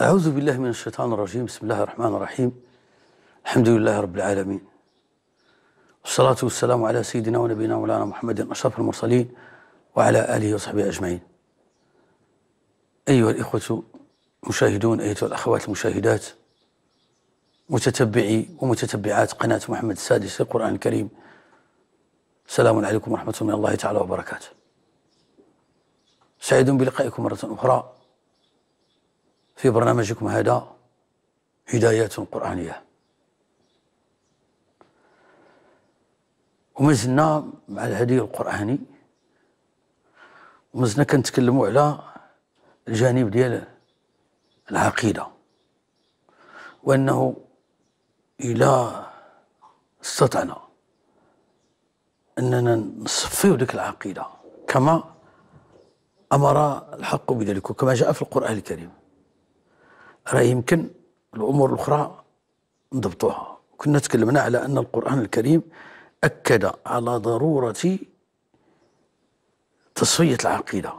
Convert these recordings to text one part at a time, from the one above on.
أعوذ بالله من الشيطان الرجيم. بسم الله الرحمن الرحيم. الحمد لله رب العالمين. والصلاة والسلام على سيدنا ونبينا مولانا محمد أشرف المرسلين وعلى آله وصحبه أجمعين. أيها الإخوة المشاهدون أيها الأخوات المشاهدات متتبعي ومتتبعات قناة محمد السادس للقرآن الكريم. السلام عليكم ورحمة من الله تعالى وبركاته. سعيد بلقائكم مرة أخرى. في برنامجكم هذا هدايات قرآنية. وما زلنا مع الهدي القرآني. وما زلنا كنتكلموا على الجانب ديال العقيدة. وأنه إلى استطعنا أننا نصفيو ديك العقيدة كما أمر الحق بذلك وكما جاء في القرآن الكريم. راه يمكن الأمور الأخرى نضبطوها. كنا تكلمنا على أن القرآن الكريم أكد على ضرورة تصفية العقيدة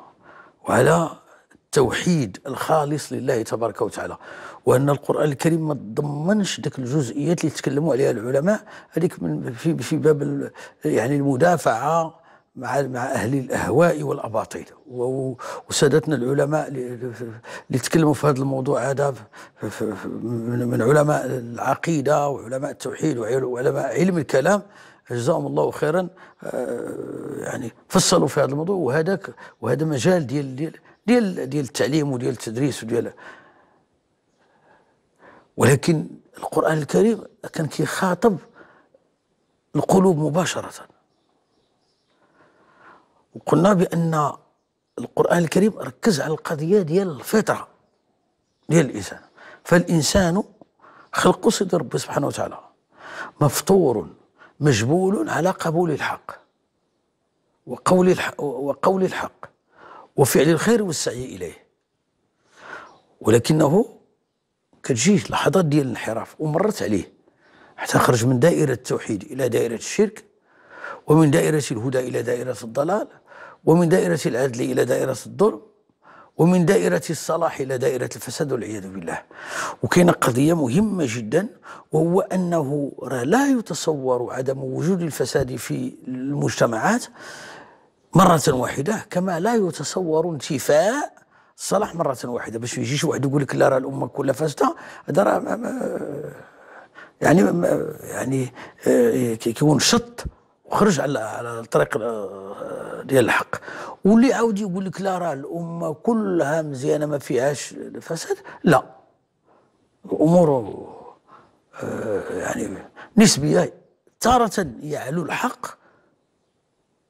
وعلى التوحيد الخالص لله تبارك وتعالى وأن القرآن الكريم ما تضمنش ذاك الجزئيات اللي تكلموا عليها العلماء هذيك في باب يعني المدافعة مع مع أهل الأهواء والأباطيل. وسادتنا العلماء اللي تكلموا في هذا الموضوع هذا من علماء العقيدة وعلماء التوحيد وعلماء علم الكلام جزاهم الله خيرا آه، يعني فصلوا في هذا الموضوع. وهذاك وهذا مجال ديال ديال ديال ديال التعليم وديال التدريس وديال ولكن القرآن الكريم كان كيخاطب القلوب مباشرة. وقلنا بأن القرآن الكريم ركز على القضية ديال الفطرة ديال الإنسان. فالإنسان خلق صدر ربي سبحانه وتعالى مفطور مجبول على قبول الحق وقول الحق, وقول الحق وفعل الخير والسعي إليه. ولكنه كتجيه لحظات ديال الانحراف ومرت عليه حتى خرج من دائرة التوحيد إلى دائرة الشرك ومن دائرة الهدى إلى دائرة الضلال ومن دائرة العدل إلى دائرة الظلم ومن دائرة الصلاح إلى دائرة الفساد والعياذ بالله. وكاينة قضية مهمة جدا وهو أنه لا يتصور عدم وجود الفساد في المجتمعات مرة واحدة كما لا يتصور انتفاء الصلاح مرة واحدة. باش يجي شي واحد يقول لك لا راه الأمة كلها فاسدة هذا راه يعني يعني آه، كيكون شط وخرج على على الطريق آه، ديال الحق. واللي عاود يقول لك لا راه الأمة كلها مزيانة ما فيهاش فساد. لا. الأمور آه، يعني نسبية تارة يعلو الحق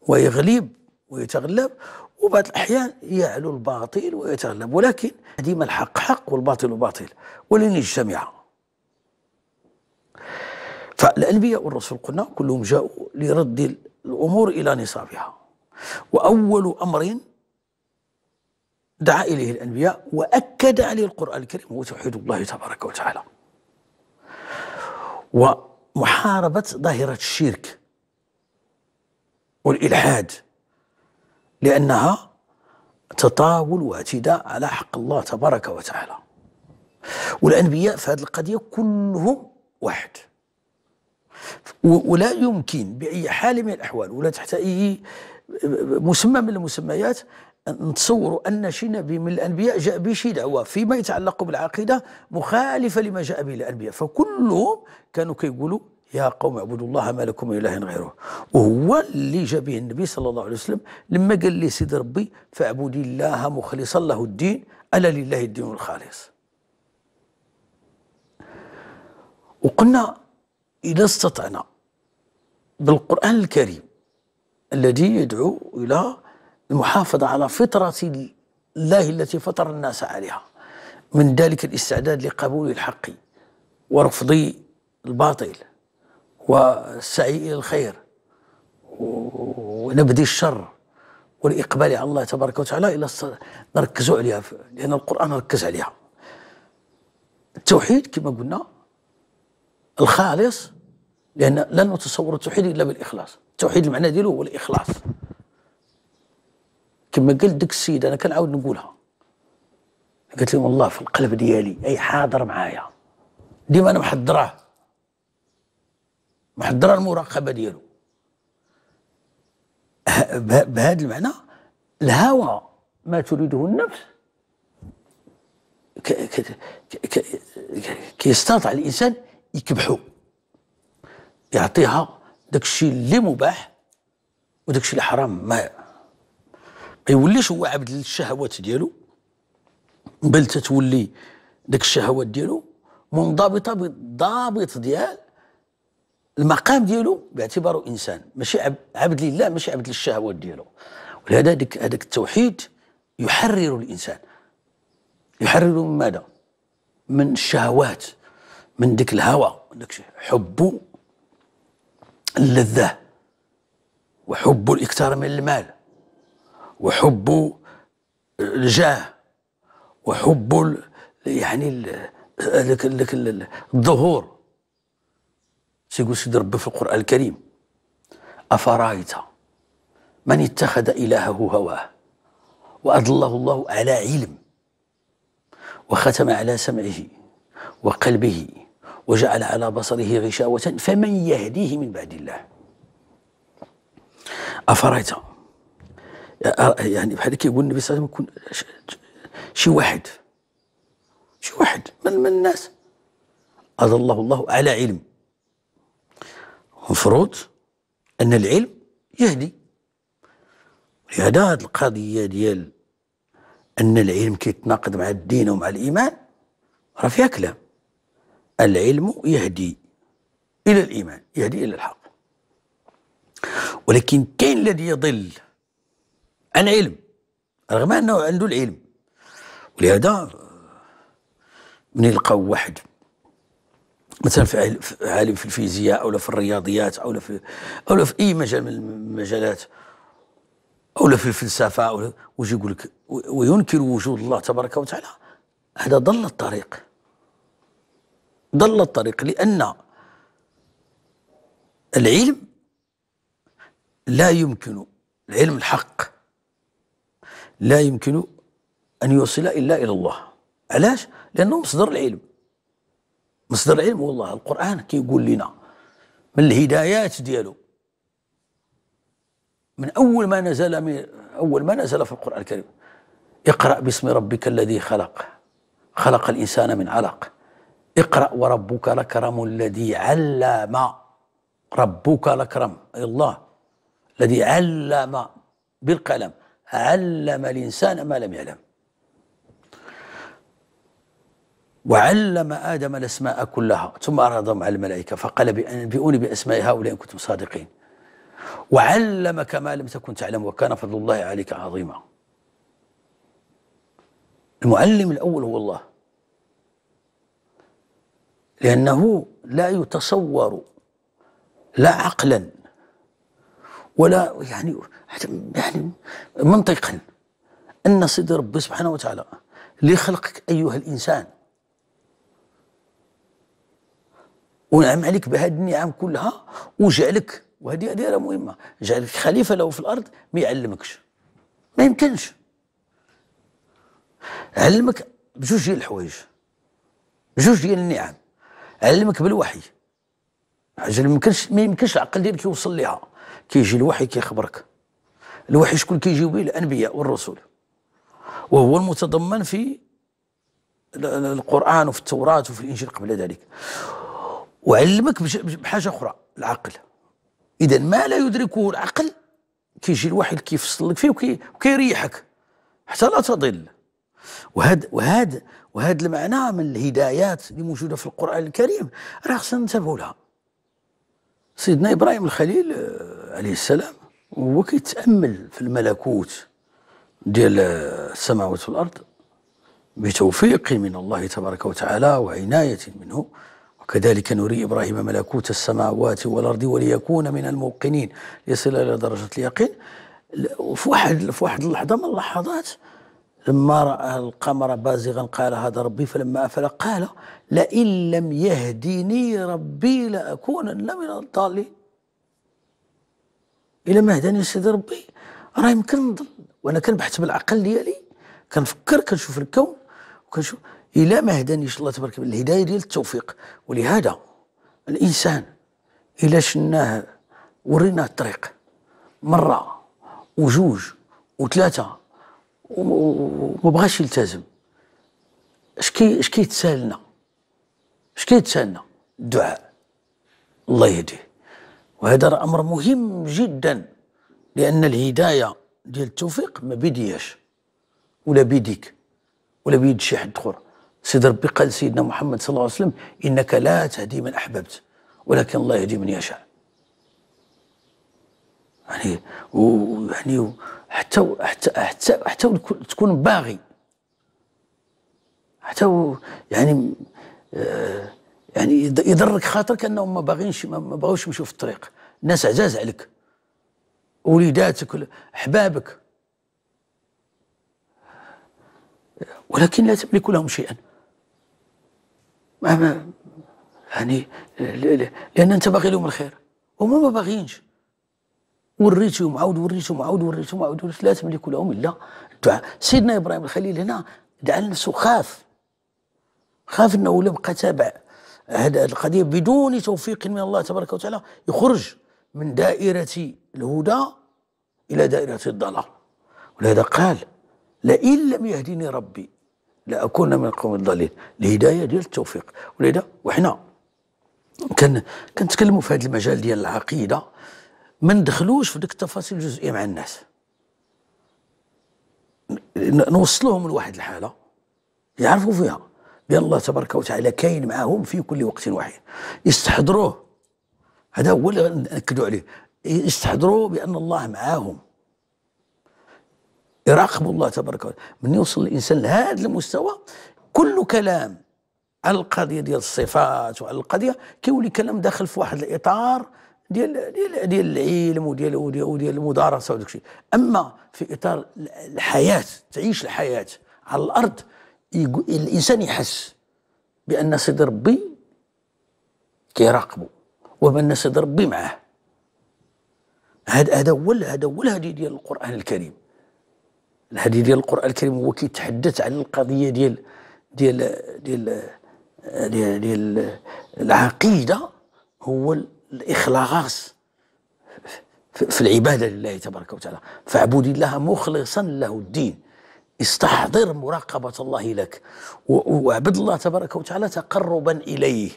ويغلب ويتغلب وبعض الأحيان يعلو الباطل ويتغلب. ولكن ديما الحق حق والباطل باطل. ولن يجتمعا فالأنبياء والرسل قلنا كلهم جاءوا لرد الأمور إلى نصابها. وأول أمر دعا إليه الأنبياء وأكد عليه القرآن الكريم هو توحيد الله تبارك وتعالى. ومحاربة ظاهرة الشرك والإلحاد لأنها تطاول واعتداء على حق الله تبارك وتعالى. والأنبياء في هذه القضية كلهم واحد. ولا يمكن بأي حال من الأحوال ولا تحت أي مسمى من المسميات نتصوروا أن شي نبي من الأنبياء جاء بشي دعوة فيما يتعلق بالعقيدة مخالفة لما جاء به الأنبياء. فكلهم كانوا كيقولوا يا قوم اعبدوا الله ما لكم من إله غيره. وهو اللي جاء به النبي صلى الله عليه وسلم لما قال لي سيدي ربي فاعبد الله مخلصا له الدين الا لله الدين الخالص. وقلنا إذا استطعنا بالقرآن الكريم الذي يدعو إلى المحافظة على فطرة الله التي فطر الناس عليها. من ذلك الاستعداد لقبول الحق ورفض الباطل والسعي إلى الخير ونبذي الشر والإقبال على الله تبارك وتعالى إلى نركزوا عليها لأن القرآن ركز عليها. التوحيد كما قلنا الخالص لأن لا نتصور التوحيد إلا بالإخلاص. التوحيد المعنى ديالو هو الإخلاص. كما قال ديك السيد أنا كنعاود نقولها. قالت لهم والله في القلب ديالي أي حاضر معايا. ديما أنا محضراه محضرة المراقبة ديالو. بهذا المعنى الهوى ما تريده النفس كيستطيع الإنسان يكبحو يعطيها داك الشيء اللي مباح وداك الشيء اللي حرام ما ما يوليش هو عبد للشهوات ديالو بل تتولي داك الشهوات ديالو منضبطة بالضابط ديال المقام ديالو باعتباره إنسان ماشي عبد لله ماشي عبد للشهوات ديالو. ولهذا هذاك هذاك التوحيد يحرر الإنسان. يحرر من ماذا؟ من الشهوات. من ديك الهوى داك حب اللذة وحب الإكثار من المال وحب الجاه وحب يعني الظهور. سيقول سيدي ربي في القرآن الكريم أفرأيت من اتخذ إلهه هواه؟ وأضله الله على علم وختم على سمعه وقلبه. وجعل على بصره غشاوة فمن يهديه من بعد الله. أفرأيت؟ يعني بحال كيقول النبي صلى الله عليه وسلم شي واحد. شي واحد. من, من الناس. أضله الله على علم. المفروض أن العلم يهدي. لهذا هذه القضية ديال أن العلم كيتناقض مع الدين ومع الإيمان راه فيها كلام. العلم يهدي إلى الإيمان يهدي إلى الحق. ولكن كاين الذي يضل عن علم رغم أنه عنده العلم. ولهذا من يلقاو واحد مثلا في عالم في الفيزياء أو في الرياضيات أو في أو في أي مجال من المجالات أو في الفلسفة أو ويجي يقول لك وينكر وجود الله تبارك وتعالى. هذا ضل الطريق. ضل الطريق لأن العلم لا يمكن العلم الحق لا يمكن أن يوصل إلا إلى الله. علاش؟ لأنه مصدر العلم. مصدر العلم هو الله. القرآن كيقول لنا من الهدايات ديالو. من أول ما نزل من أول ما نزل في القرآن الكريم. اقرأ باسم ربك الذي خلق. خلق الإنسان من علق. اقرأ وربك الأكرم الذي علم. ربك الأكرم أي الله الذي علم بالقلم. علم الإنسان ما لم يعلم. وعلم آدم الأسماء كلها ثم أرادهم على الملائكة فقال أنبئوني بأسماء هؤلاء إن كنتم صادقين. وعلمك ما لم تكن تعلم وكان فضل الله عليك عظيما. المعلم الأول هو الله. لأنه لا يتصور لا عقلا ولا يعني يعني منطقا أن سيدي ربي سبحانه وتعالى لخلقك أيها الإنسان. ونعم عليك بهذه النعم كلها وجعلك وهذه هذه مهمة جعلك خليفة له في الأرض ما يعلمكش. ما يمكنش. علمك بجوج ديال الحوايج بجوج ديال النعم. علمك بالوحي حاجة ما يمكنش ما يمكنش العقل ديالك يوصل ليها. كيجي الوحي كيخبرك. الوحي شكون كيجيو به؟ الأنبياء والرسل. وهو المتضمن في القرآن وفي التوراة وفي الإنجيل قبل ذلك. وعلمك بحاجة أخرى العقل. إذا ما لا يدركه العقل كيجي الوحي كيفصل لك فيه وكيريحك. حتى لا تضل. وهذا وهذا وهذا المعنى من الهدايات اللي موجودة في القرآن الكريم. راه خصنا ننتبهوا لها. سيدنا إبراهيم الخليل آه، عليه السلام هو كيتأمل في الملكوت ديال السماوات والأرض بتوفيق من الله تبارك وتعالى وعناية منه. وكذلك نري إبراهيم ملكوت السماوات والأرض وليكون من الموقنين. يصل إلى درجة اليقين. في واحد في واحد اللحظة من اللحظات لما رأى القمر بازغا قال هذا ربي. فلما أفل قال لئن لم يهديني ربي لأكونن من الضالين. إلى ما هداني سيدي ربي؟ راه يمكن نضل وأنا كنبحث بالعقل ديالي كنفكر كنشوف الكون وكنشوف إلى ما هدانيش الله تبارك الهداية ديال التوفيق. ولهذا الإنسان إلى شناه وريناه الطريق مرة وجوج وثلاثة وما بغاش يلتزم. اش كي اش كيتسالنا اش كيتسالنا الدعاء الله يهديه. وهذا أمر مهم جدا لأن الهداية ديال التوفيق ما بيدياش ولا بيديك ولا بيد شي حد آخر. سيد ربي قال سيدنا محمد صلى الله عليه وسلم إنك لا تهدي من أحببت ولكن الله يهدي من يشاء. يعني ويعني حتى حتى حتى حتى تكون باغي. حتى يعني آه يعني يضرك خاطرك انهم ما باغينش ما بغاوش يمشوا في الطريق. الناس عزاز عليك. وليداتك أحبابك. ولكن لا تملك لهم شيئا. ما يعني لأن أنت باغي لهم الخير. هما ما باغيينش. وريتهم عاود وريتهم عاود وريتهم عاود وريتهم لا تملك لهم إلا الدعاء سيدنا إبراهيم الخليل هنا دعا لنفسه خاف. خاف إنه لم بقى تابع هذه القضية بدون توفيق من الله تبارك وتعالى يخرج من دائرة الهدى إلى دائرة الضلال. ولهذا قال لئن لم يهدني ربي لأكون من القوم الضالين. الهداية ديال التوفيق. ولهذا وحنا كان كنتكلموا في هذا المجال ديال العقيدة. ما ندخلوش في ديك التفاصيل الجزئية مع الناس. نوصلوهم لواحد الحالة يعرفوا فيها بأن الله تبارك وتعالى كاين معهم في كل وقت وحين يستحضروه. هذا هو اللي ناكدوا عليه. يستحضروا بأن الله معاهم. يراقبوا الله تبارك وتعالى. من يوصل الإنسان لهذا المستوى كل كلام على القضية ديال الصفات وعلى القضية كيولي كلام داخل في واحد الإطار ديال ديال ديال العلم وديال وديال, وديال المدارسة وداك الشيء. أما في إطار الحياة تعيش الحياة على الأرض الإنسان يحس بأن سيد ربي كيراقبه وبأن سيد ربي معاه. هذا هذا هو هذا هو الهدي ديال القرآن الكريم. الهدي ديال القرآن الكريم هو كيتحدث عن القضية ديال ديال ديال ديال, ديال العقيدة هو الإخلاص في العبادة لله تبارك وتعالى. فاعبد الله مخلصا له الدين. استحضر مراقبة الله لك. واعبد الله تبارك وتعالى تقربا إليه.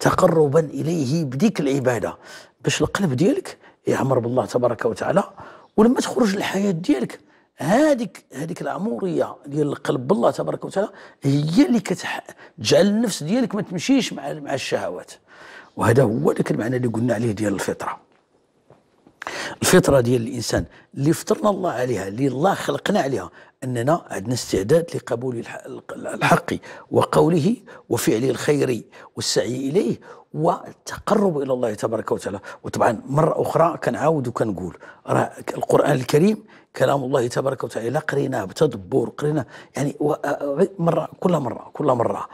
تقربا إليه بديك العبادة. باش القلب ديالك يعمر بالله تبارك وتعالى ولما تخرج الحياة ديالك هذيك هذيك العمورية ديال القلب بالله تبارك وتعالى هي اللي كتجعل النفس ديالك ما تمشيش مع مع الشهوات. وهذا هو ذاك المعنى اللي قلنا عليه ديال الفطرة. الفطرة ديال الإنسان اللي فطرنا الله عليها اللي الله خلقنا عليها أننا عندنا استعداد لقبول الحق وقوله وفعل الخير والسعي إليه والتقرب إلى الله تبارك وتعالى. وطبعا مرة أخرى كنعاود وكنقول راه القرآن الكريم كلام الله تبارك وتعالى لا قريناه بتدبر قريناه يعني مرة كل مرة كل مرة.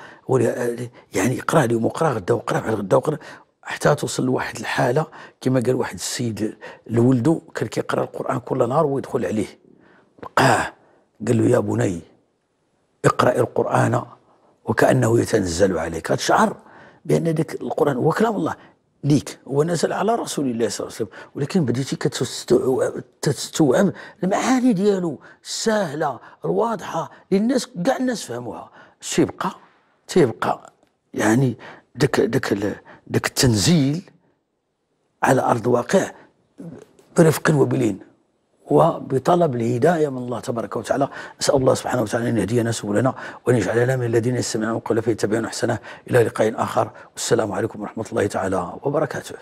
يعني اقرأ اليوم وقرا غدا وقرا بعد غدا حتى توصل لواحد الحالة كما قال واحد السيد لولده كان كيقرأ القرآن كل نهار ويدخل عليه. لقاه قال له يا بني اقرأ القرآن وكأنه يتنزل عليك. شعر بأن ذاك القرآن هو كلام الله. ليك هو نزل على رسول الله صلى الله عليه وسلم ولكن بديتي كتستوعب المعاني ديالو السهله الواضحه للناس كاع الناس فهموها. تيبقى تيبقى يعني داك داك داك التنزيل على أرض الواقع برفق وبلين. وبطلب الهداية من الله تبارك وتعالى. نسال الله سبحانه وتعالى أن يهدينا سبلنا وأن يجعلنا من الذين يستمعون القول فيتبعون أحسنه. إلى لقاء آخر. والسلام عليكم ورحمة الله تعالى وبركاته.